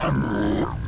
Um...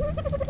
Ha ha ha ha!